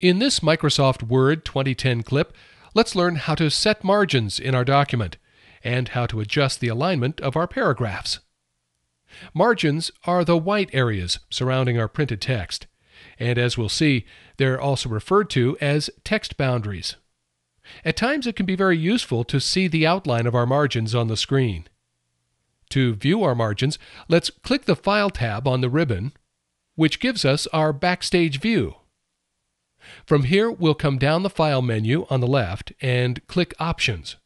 In this Microsoft Word 2010 clip, let's learn how to set margins in our document and how to adjust the alignment of our paragraphs. Margins are the white areas surrounding our printed text, and as we'll see, they're also referred to as text boundaries. At times it can be very useful to see the outline of our margins on the screen. To view our margins, let's click the File tab on the ribbon, which gives us our Backstage view. From here, we'll come down the File menu on the left and click Options.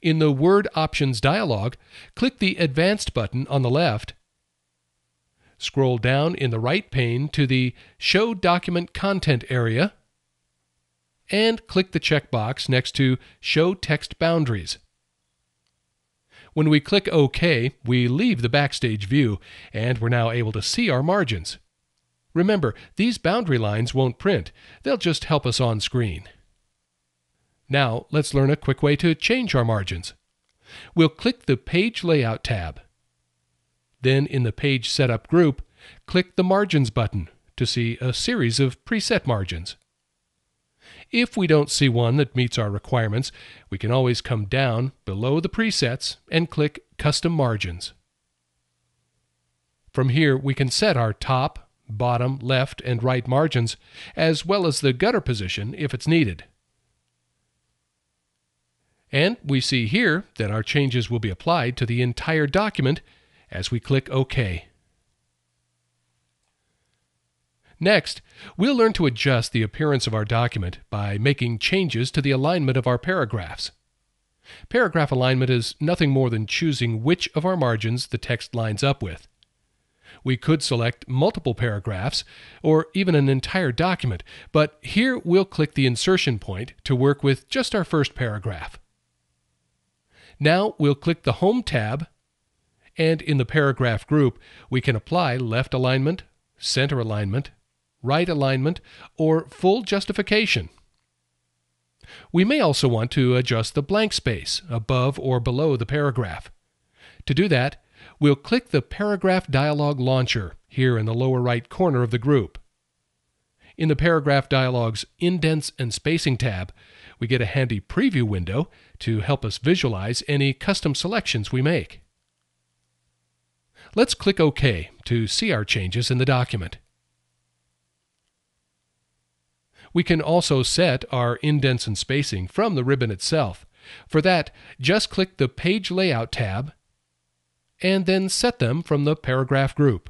In the Word Options dialog, click the Advanced button on the left. Scroll down in the right pane to the Show Document Content area and click the checkbox next to Show Text Boundaries. When we click OK, we leave the Backstage view and we're now able to see our margins. Remember, these boundary lines won't print, they'll just help us on screen. Now, let's learn a quick way to change our margins. We'll click the Page Layout tab. Then in the Page Setup group, click the Margins button to see a series of preset margins. If we don't see one that meets our requirements, we can always come down below the presets and click Custom Margins. From here, we can set our top, bottom, left, and right margins, as well as the gutter position if it's needed. And we see here that our changes will be applied to the entire document as we click OK. Next, we'll learn to adjust the appearance of our document by making changes to the alignment of our paragraphs. Paragraph alignment is nothing more than choosing which of our margins the text lines up with. We could select multiple paragraphs or even an entire document, but here we'll click the insertion point to work with just our first paragraph. Now we'll click the Home tab, and in the paragraph group, we can apply left alignment, center alignment, right alignment, or full justification. We may also want to adjust the blank space above or below the paragraph. To do that, we'll click the Paragraph Dialog Launcher here in the lower right corner of the group. In the Paragraph Dialog's Indents and Spacing tab, we get a handy preview window to help us visualize any custom selections we make. Let's click OK to see our changes in the document. We can also set our indents and spacing from the ribbon itself. For that, just click the Page Layout tab and then set them from the paragraph group.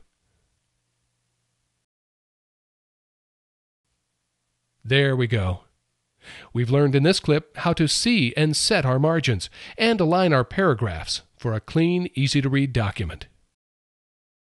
There we go. We've learned in this clip how to see and set our margins and align our paragraphs for a clean, easy to read document.